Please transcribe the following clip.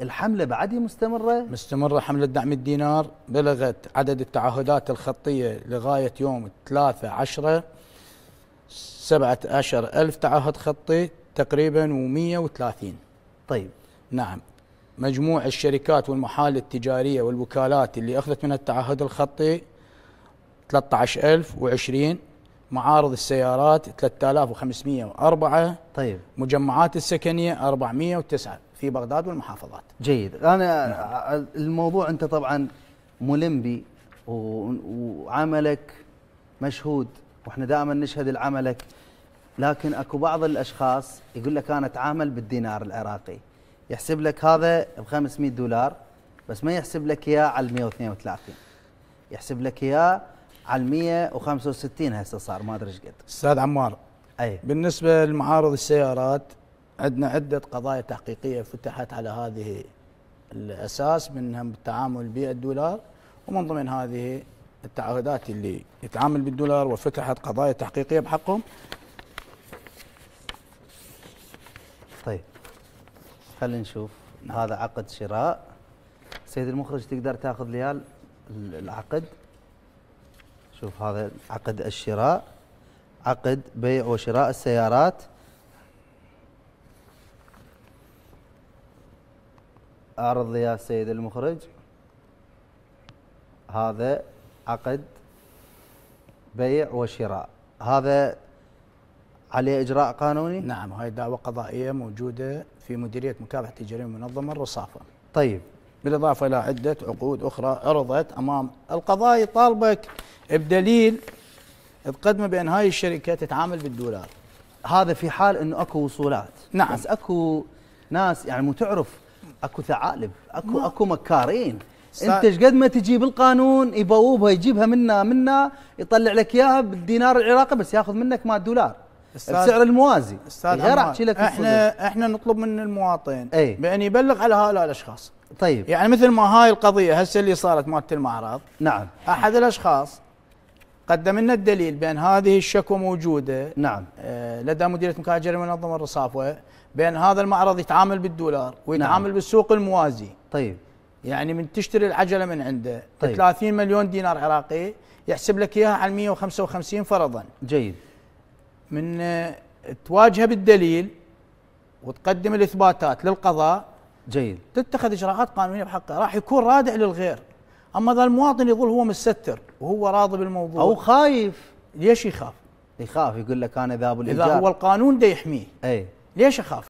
الحملة بعد مستمرة؟ مستمرة. حملة دعم الدينار بلغت عدد التعهدات الخطية لغاية يوم 3 10 17 ألف تعهد خطي تقريبا و130 طيب. نعم. مجموع الشركات والمحال التجارية والوكالات اللي أخذت من التعهد الخطي 13020 معارض السيارات 3504 طيب. مجمعات السكنية 409 في بغداد والمحافظات. جيد. أنا الموضوع أنت طبعا ملم بي وعملك مشهود وإحنا دائما نشهد لعملك لكن أكو بعض الأشخاص يقول لك أنا أتعامل بالدينار العراقي. يحسب لك هذا ب 500 دولار بس ما يحسب لك إياه على ال 132 يحسب لك إياه على ال 165 هسه صار ما أدري إيش قد. أستاذ عمار أي. بالنسبة لمعارض السيارات عندنا عدة قضايا تحقيقية فتحت على هذه الأساس منها بالتعامل بالدولار ومن ضمن هذه التعهدات اللي يتعامل بالدولار وفتحت قضايا تحقيقية بحقهم. طيب خلينا نشوف. هذا عقد شراء. سيد المخرج تقدر تاخذ لي ال- العقد؟ شوف هذا عقد الشراء عقد بيع وشراء السيارات. أعرض لي يا سيد المخرج. هذا عقد بيع وشراء. هذا عليه إجراء قانوني؟ نعم هاي دعوة قضائية موجودة في مديرية مكافحة الجريمة المنظمة الرصافة. طيب. بالإضافة إلى عدة عقود أخرى عرضت أمام القضاء يطالبك بدليل تقدمه بأن هاي الشركة تتعامل بالدولار. هذا في حال إنه أكو وصولات. نعم. بس أكو ناس يعني مو تعرف أكو ثعالب أكو ما- أكو مكارين. أنت إيش قد ما تجيب القانون يبوبها يجيبها منا منا يطلع لك إياها بالدينار العراقي بس ياخذ منك ما دولار. أستاذ- بسعر الموازي. أستاذ غير احكي لك. إحنا إحنا نطلب من المواطن أي. بأن يبلغ على هؤلاء الأشخاص. طيب يعني مثل ما هاي القضية هسه اللي صارت مالت المعرض نعم أحد الأشخاص قدم لنا الدليل بأن هذه الشكوى موجودة نعم آه، لدى مديرية الجريمه المنظمه الرصافة بأن هذا المعرض يتعامل بالدولار ويتعامل نعم. بالسوق الموازي طيب يعني من تشتري العجلة من عنده طيب. طيب. 30 مليون دينار عراقي يحسب لك إياها على 155 فرضا جيد من آه، تواجهه بالدليل وتقدم الإثباتات للقضاء جيد. تتخذ إجراءات قانونية بحقه راح يكون رادع للغير. أما اذا المواطن يظل هو مستتر وهو راضي بالموضوع. أو خايف. ليش يخاف؟ يخاف. يقول لك أنا ذاب إذا الايجار هو القانون ده يحميه. إي. ليش يخاف؟